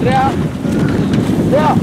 André. André.